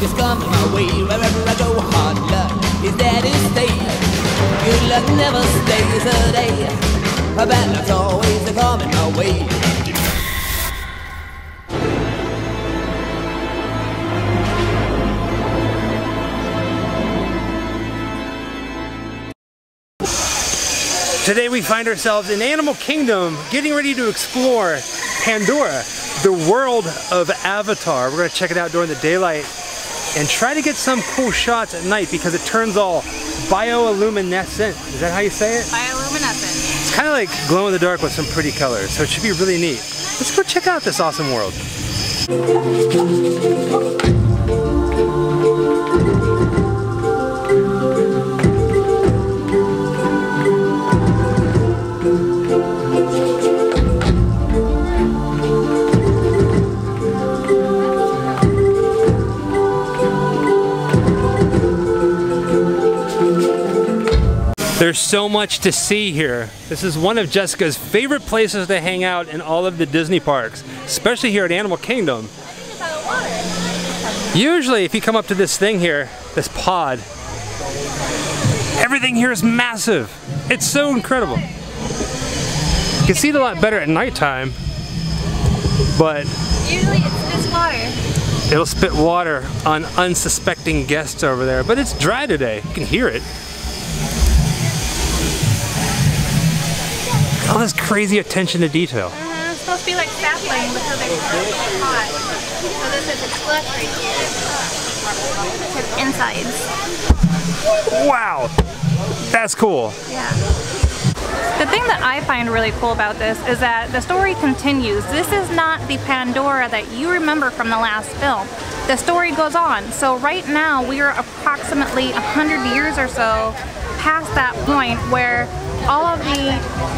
my way. Wherever I go, hard luck is there to stay. Good luck never stays a day. Bad luck's always coming my way. Today we find ourselves in Animal Kingdom getting ready to explore Pandora, the world of Avatar. We're to check it out during the daylight and try to get some cool shots at night because it turns all bioluminescent. Is that how you say it? Bioluminescent. It's kind of like glow in the dark with some pretty colors, so it should be really neat. Let's go check out this awesome world. There's so much to see here. This is one of Jessica's favorite places to hang out in all of the Disney parks, especially here at Animal Kingdom. Usually if you come up to this thing here, this pod, everything here is massive. It's so incredible. You can see it a lot better at nighttime, but Usually it's this water. it'll spit water on unsuspecting guests over there. But it's dry today. You can hear it. Crazy attention to detail. Uh, it's supposed to be like sapling because they're hot. So this is its flesh right here. Its insides. Wow, that's cool. Yeah. The thing that I find really cool about this is that the story continues. This is not the Pandora that you remember from the last film. The story goes on. So right now we are approximately 100 years or so past that point where all of the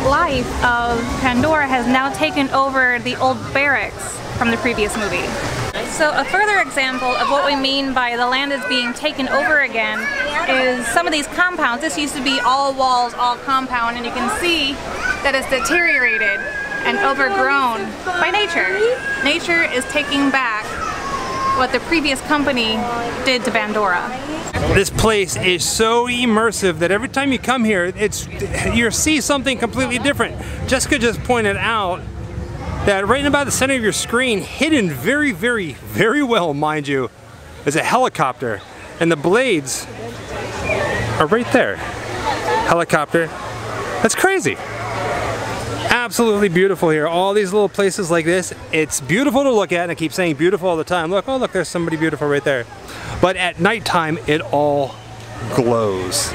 life of Pandora has now taken over the old barracks from the previous movie. So a further example of what we mean by the land is being taken over again is some of these compounds. This used to be all walls, all compound, and you can see that it's deteriorated and overgrown by nature. Nature is taking back what the previous company did to Pandora. This place is so immersive that every time you come here, it's you see something completely different. Jessica just pointed out that right in about the center of your screen, hidden very, very, very well, mind you, is a helicopter. And the blades are right there. Helicopter. That's crazy. Absolutely beautiful here. All these little places like this. It's beautiful to look at, and I keep saying beautiful all the time. Look, oh look, there's somebody beautiful right there. But at nighttime, it all glows.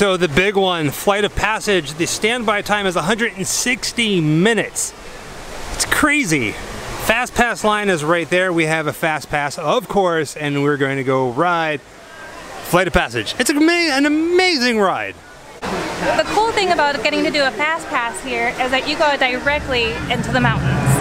So the big one, Flight of Passage, the standby time is 160 minutes. It's crazy. Fast Pass line is right there. We have a Fast Pass, of course, and we're going to go ride Flight of Passage. It's an amazing ride. The cool thing about getting to do a fast pass here is that you go directly into the mountains.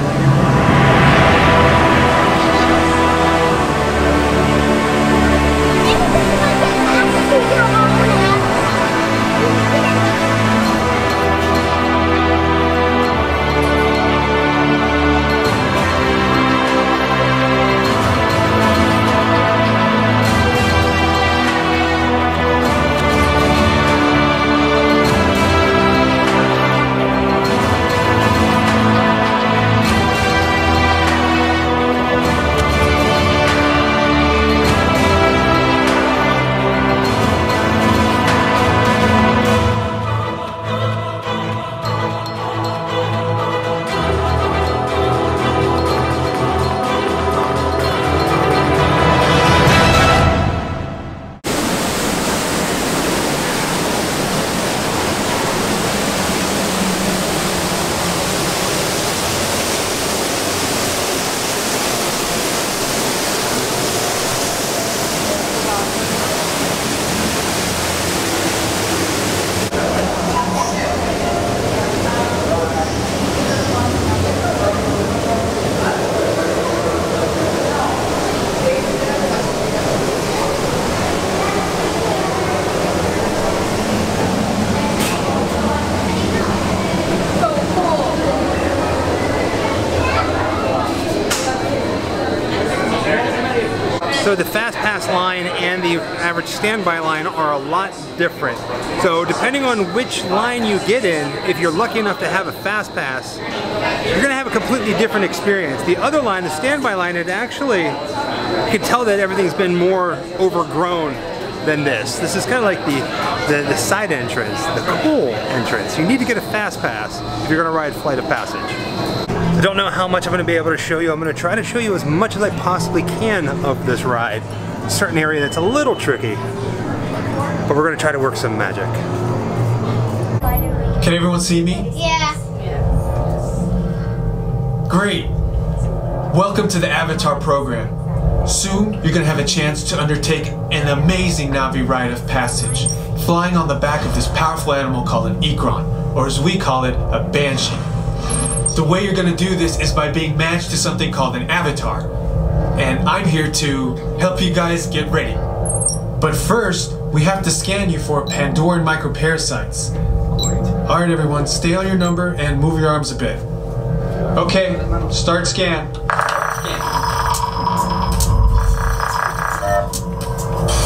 Pass line and the average standby line are a lot different. So depending on which line you get in, if you're lucky enough to have a fast pass, you're gonna have a completely different experience. The other line, the standby line, it actually, you can tell that everything's been more overgrown than this. This is kind of like the, the, the side entrance, the cool entrance. You need to get a fast pass if you're gonna ride Flight of Passage. I don't know how much I'm going to be able to show you. I'm going to try to show you as much as I possibly can of this ride. A certain area that's a little tricky, but we're going to try to work some magic. Can everyone see me? Yeah. Great. Welcome to the Avatar program. Soon, you're going to have a chance to undertake an amazing Na'vi rite of passage, flying on the back of this powerful animal called an Ikran, or as we call it, a Banshee. The way you're gonna do this is by being matched to something called an avatar. And I'm here to help you guys get ready. But first, we have to scan you for Pandoran microparasites. Alright everyone, stay on your number and move your arms a bit. Okay, start scan.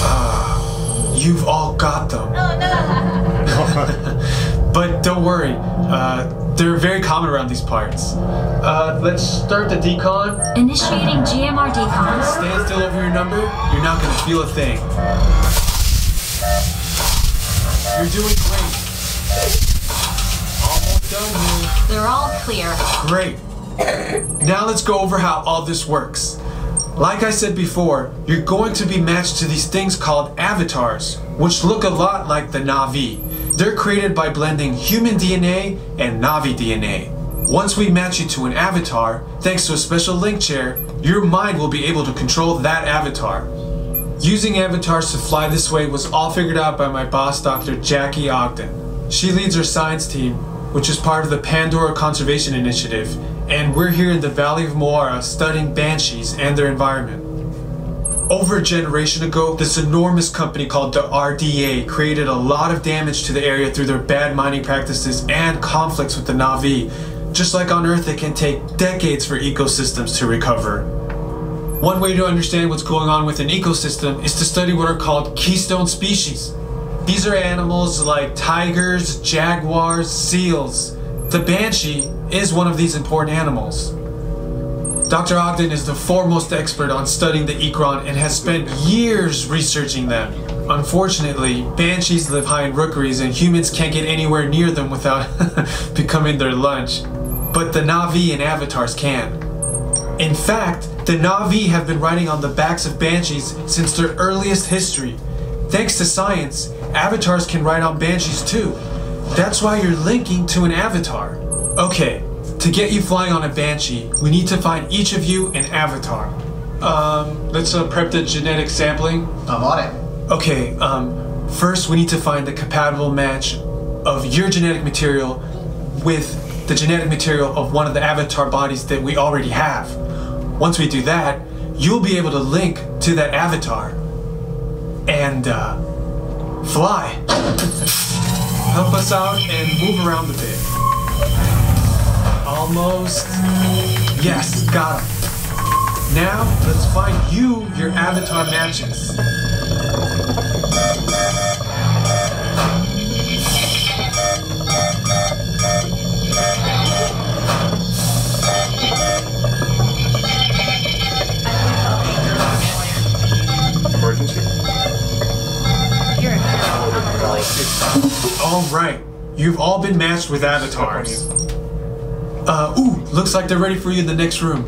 Ah, you've all got them. but don't worry, uh, they're very common around these parts. Uh, let's start the decon. Initiating GMR decon. Stand still over your number. You're not gonna feel a thing. You're doing great. Almost done here. They're all clear. Great. Now let's go over how all this works. Like I said before, you're going to be matched to these things called avatars, which look a lot like the Na'vi. They're created by blending human DNA and Na'vi DNA. Once we match you to an avatar, thanks to a special link chair, your mind will be able to control that avatar. Using avatars to fly this way was all figured out by my boss, Dr. Jackie Ogden. She leads our science team, which is part of the Pandora Conservation Initiative, and we're here in the Valley of Mo'ara studying banshees and their environment. Over a generation ago, this enormous company called the RDA created a lot of damage to the area through their bad mining practices and conflicts with the Na'vi. Just like on Earth, it can take decades for ecosystems to recover. One way to understand what's going on with an ecosystem is to study what are called keystone species. These are animals like tigers, jaguars, seals. The banshee is one of these important animals. Dr. Ogden is the foremost expert on studying the Ikran and has spent years researching them. Unfortunately, banshees live high in rookeries and humans can't get anywhere near them without becoming their lunch. But the Na'vi and avatars can. In fact, the Na'vi have been riding on the backs of banshees since their earliest history. Thanks to science, avatars can ride on banshees too. That's why you're linking to an avatar. Okay, to get you flying on a Banshee, we need to find each of you an avatar. Um, let's uh, prep the genetic sampling. I'm on it. Okay, um, first we need to find the compatible match of your genetic material with the genetic material of one of the avatar bodies that we already have. Once we do that, you'll be able to link to that avatar and uh, fly. Help us out and move around a bit. Almost. Yes, got him. Now, let's find you your avatar matches. Emergency? All right, you've all been matched with avatars. Uh, ooh, looks like they're ready for you in the next room.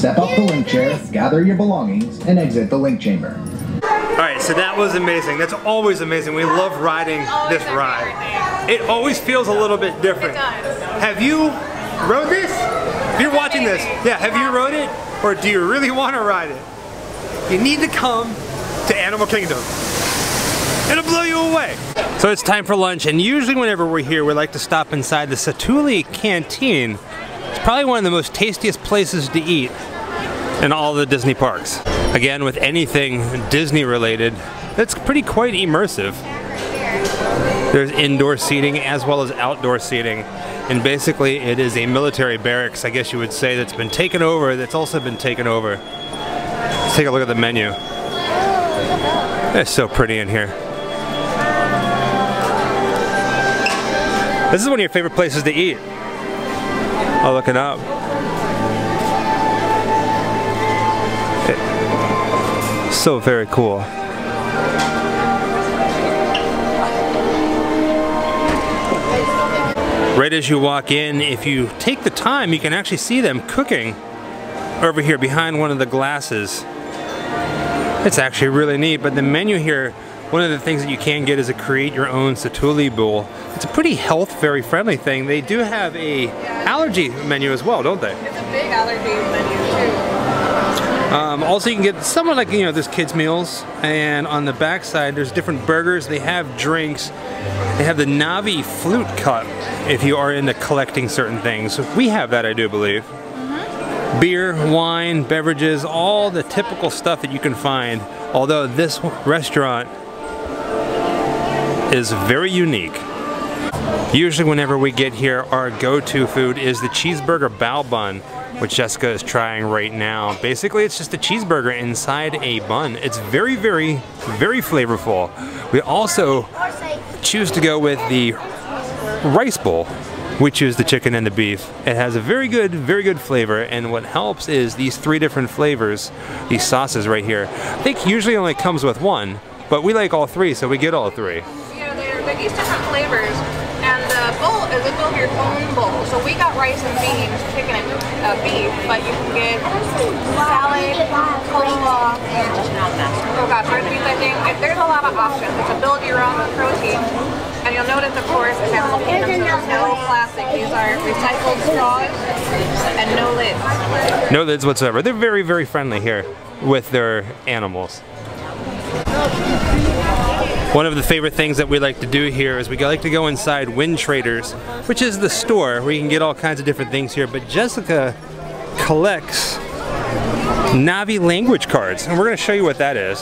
Step off the link chair, gather your belongings, and exit the link chamber. Alright, so that was amazing. That's always amazing. We love riding this ride. It always feels a little bit different. Have you rode this? If you're watching this, yeah, have you rode it? Or do you really want to ride it? You need to come to Animal Kingdom. It'll blow you away. So it's time for lunch, and usually whenever we're here, we like to stop inside the Satu'li Canteen. Probably one of the most tastiest places to eat in all the Disney parks. Again, with anything Disney related, it's pretty quite immersive. There's indoor seating as well as outdoor seating. And basically it is a military barracks, I guess you would say, that's been taken over, that's also been taken over. Let's take a look at the menu. It's so pretty in here. This is one of your favorite places to eat. Oh, looking up. so very cool. Right as you walk in, if you take the time, you can actually see them cooking over here behind one of the glasses. It's actually really neat, but the menu here, one of the things that you can get is a create your own Satu'li bowl. It's a pretty health, very friendly thing. They do have a allergy menu as well, don't they? It's a big allergy menu too. Um, also, you can get somewhat like you know this kids meals, and on the back side there's different burgers. They have drinks. They have the Na'vi Flute Cup if you are into collecting certain things. We have that, I do believe. Beer, wine, beverages, all the typical stuff that you can find. Although this restaurant is very unique. Usually whenever we get here, our go-to food is the cheeseburger bao bun which Jessica is trying right now. Basically, it's just a cheeseburger inside a bun. It's very, very, very flavorful. We also choose to go with the rice bowl. We choose the chicken and the beef. It has a very good, very good flavor, and what helps is these three different flavors, these sauces right here. I think usually only comes with one, but we like all three, so we get all three. These different flavors. And the bowl is a build your own bowl. So we got rice and beans, chicken and uh, beef, but you can get salad, coleslaw, oh gosh, red beans I think. It- There's a lot of options. It's a build your own protein. And you'll notice, of course, in Animal Kingdom, there's no plastic. These are recycled straws and no lids. No lids whatsoever. They're very, very friendly here with their animals. One of the favorite things that we like to do here is we like to go inside Windtraders, which is the store where you can get all kinds of different things here. But Jessica collects Na'vi language cards, and we're going to show you what that is.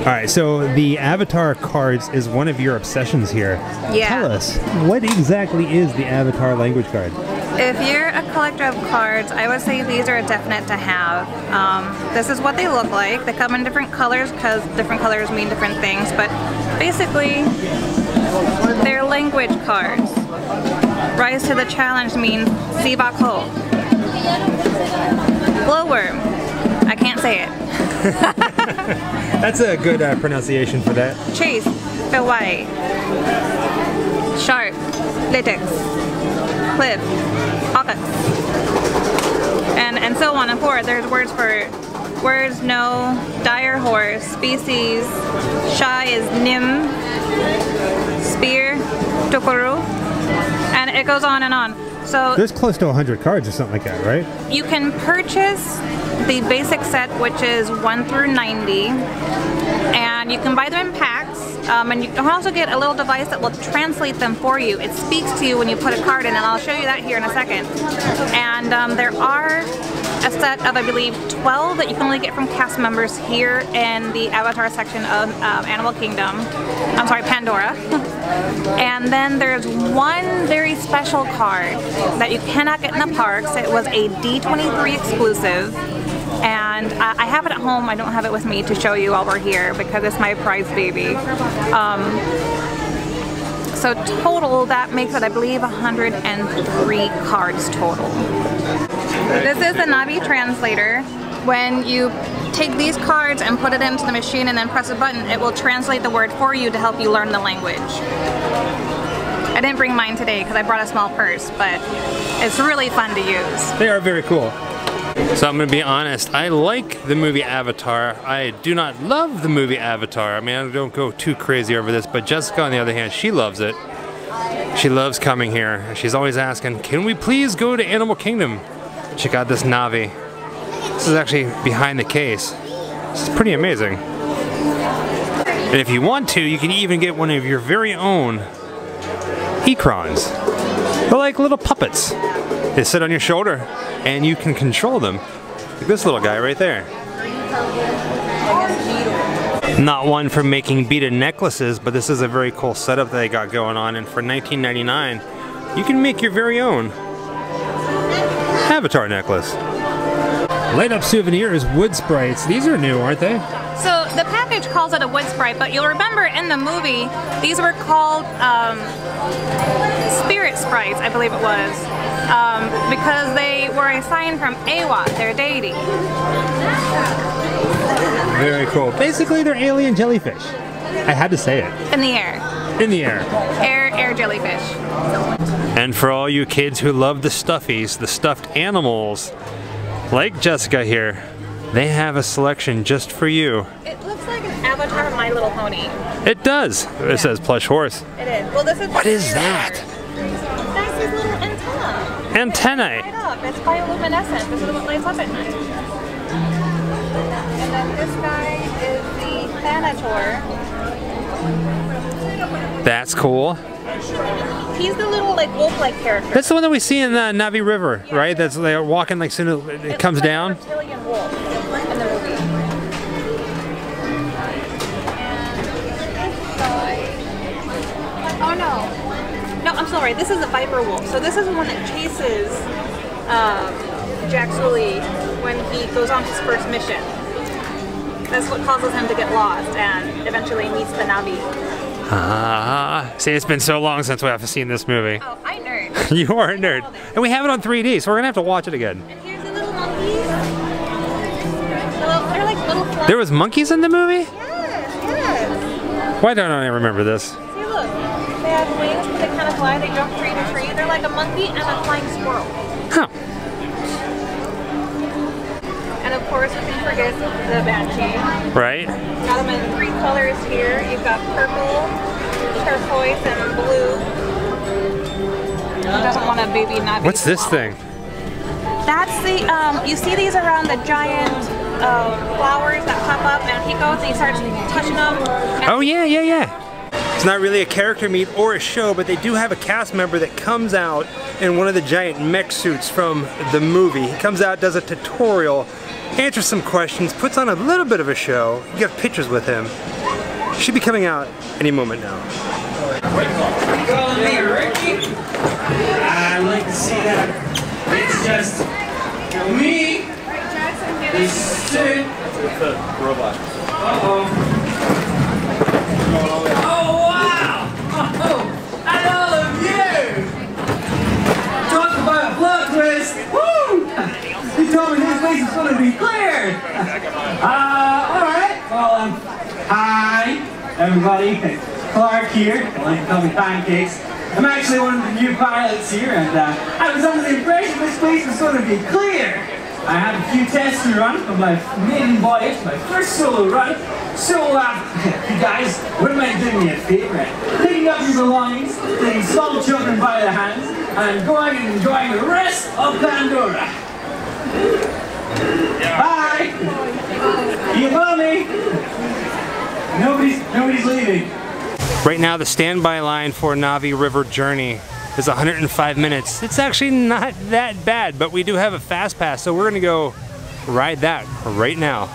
All right, so the Avatar cards is one of your obsessions here. Yeah. Tell us, what exactly is the Avatar language card? If you're a collector of cards, I would say these are a definite to have. Um, this is what they look like. They come in different colors because different colors mean different things, but basically, they're language cards. Rise to the challenge means Sivako. Glowworm. Can't say it. That's a good uh, pronunciation for that. Chase. Hawaii. Sharp. Latex. Cliff. Ox. And, and so on and forth. There's words for words no, dire horse, species, shy is nim, spear, tokoru, and it goes on and on. So There's close to 100 cards or something like that, right? you can purchase the basic set, which is 1 through 90, and you can buy them in packs. Um, and you can also get a little device that will translate them for you. It speaks to you when you put a card in, and I'll show you that here in a second. And um, there are a set of, I believe, 12 that you can only get from cast members here in the Avatar section of um, Animal Kingdom. I'm sorry, Pandora. and then there's one very special card that you cannot get in the parks. It was a D23 exclusive. And I I have it at home. I don't have it with me to show you while we're here because it's my prize baby. Um, so total, that makes it, I believe, 103 cards total. This is the Na'vi translator. When you take these cards and put it into the machine and then press a button, it will translate the word for you to help you learn the language. I didn't bring mine today because I brought a small purse, but it's really fun to use. They are very cool. So I'm gonna be honest, I like the movie Avatar. I do not love the movie Avatar. I mean, I don't go too crazy over this, but Jessica, on the other hand, she loves it. She loves coming here. She's always asking, can we please go to Animal Kingdom? Check out this Na'vi. This is actually behind the case. This is pretty amazing. And if you want to, you can even get one of your very own Ikrans. They're like little puppets. They sit on your shoulder and you can control them. Like this little guy right there. Not one for making beaded necklaces, but this is a very cool setup that they got going on. And for 19.99, you can make your very own Avatar necklace. Light up souvenirs, wood sprites. These are new, aren't they? So the package calls it a wood sprite, but you'll remember in the movie, these were called um, spirit sprites, I believe it was, um, because they were a sign from Eywa, their deity. Very cool. Basically, they're alien jellyfish. I had to say it. In the air. In the air. Air, air jellyfish. And for all you kids who love the stuffies, the stuffed animals, like Jessica here, they have a selection just for you. It looks like an avatar of My Little Pony. It does. It says plush horse. It is. Well, this is. What is that? That's his little antenna. Antennae. Light up. It's bioluminescent. This is what lights up at night. And then this guy is the Thanator. That's cool. He's the little like wolf-like character. That's the one that we see in the Na'vi River, right? That's they're walking like soon as it It comes like a down. No. I'm sorry. This is a viper wolf. So this is the one that chases um, Jack Sully when he goes on his first mission. That's what causes him to get lost and eventually meets the Na'vi. Ah, see, it's been so long since we have seen this movie. Oh, I nerd. You are a nerd, and we have it on 3D, so we're gonna have to watch it again. And here's the little monkeys. Little- They're like little. There was monkeys in the movie. Yes, yes. Why don't I remember this? They have wings, but they kind of fly. They jump tree to tree. They're like a monkey and a flying squirrel. Huh? And of course, we can forget the banshee. Right? Got them in three colors here. You've got purple, turquoise, and blue. Doesn't want a baby Na'vi? What's this thing? That's the, um, you see these around the giant um, flowers that pop up, and he goes and he starts touching them. Oh yeah, yeah, yeah. It's not really a character meet or a show, but they do have a cast member that comes out in one of the giant mech suits from the movie. He comes out, does a tutorial, answers some questions, puts on a little bit of a show. You get pictures with him. Should be coming out any moment now. calling me Ricky? I'd like to see that. It's just me, this suit. Uh-oh. Oh, Face is going to be cleared! Uh, alright. Well, um, hi, everybody. Clark here. I like to call me Pancakes. I'm actually one of the new pilots here, and uh, I was under the impression this place was going to be clear. I had a few tests to run for my maiden voyage, my first solo run. So, uh, you guys, what am I doing me a favor? Picking up your belongings, taking small children by the hands, and going and enjoying the rest of Pandora. Bye! You follow me? Nobody's, nobody's leaving. Right now, the standby line for Na'vi River Journey is 105 minutes. It's actually not that bad, but we do have a fast pass, so we're gonna go ride that right now.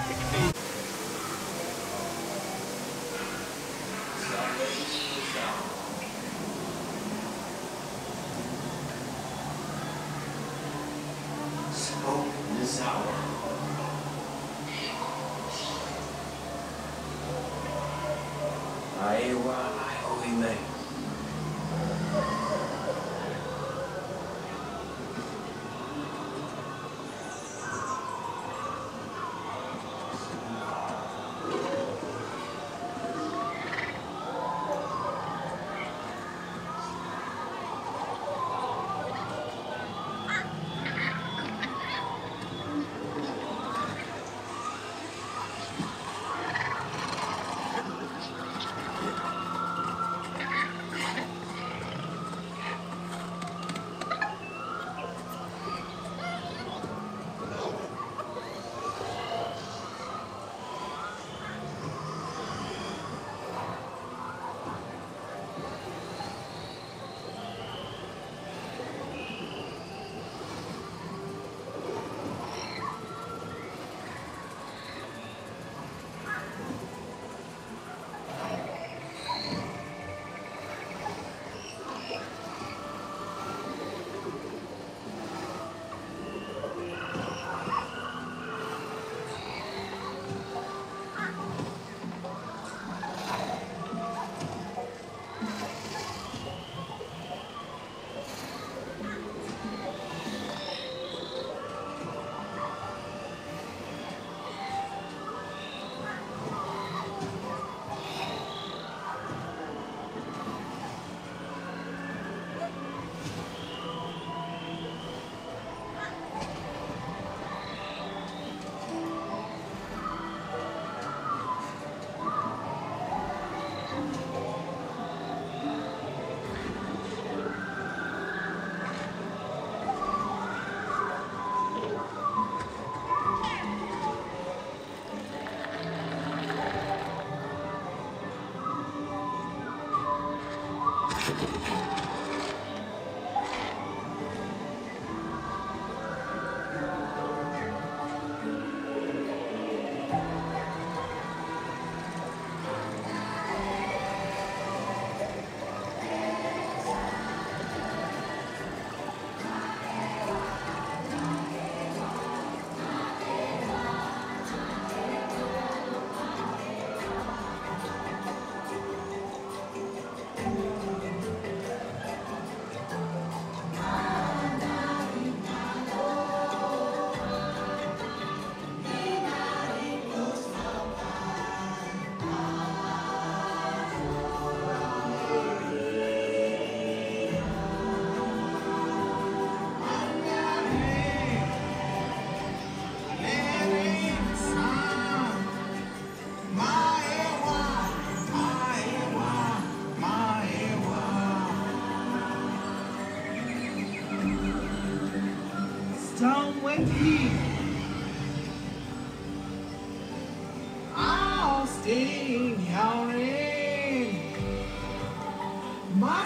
Austin, yawning.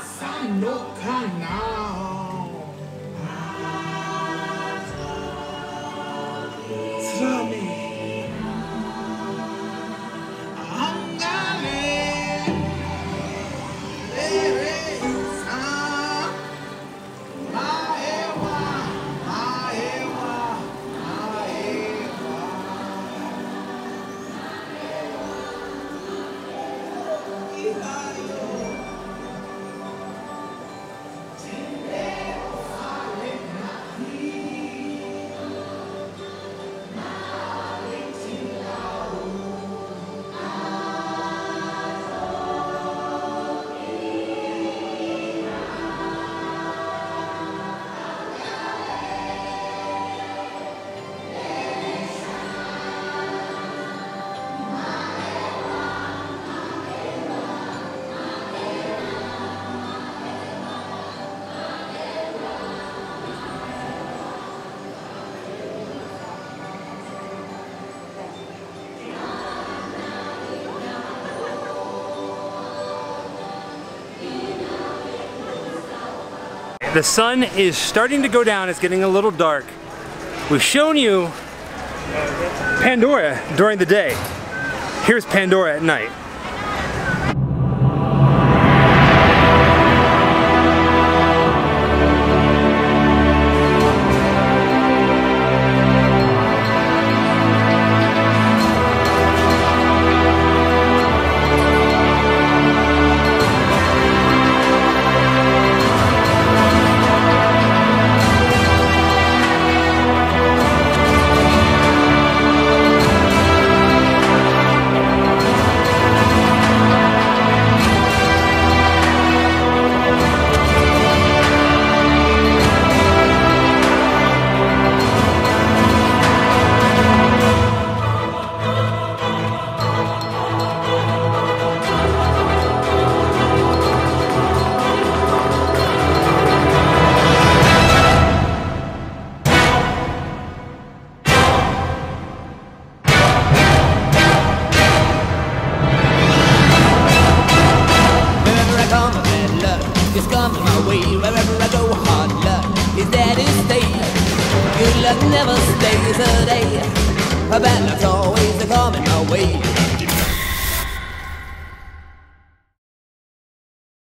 Son, no canal. The sun is starting to go down, it's getting a little dark. We've shown you Pandora during the day. Here's Pandora at night.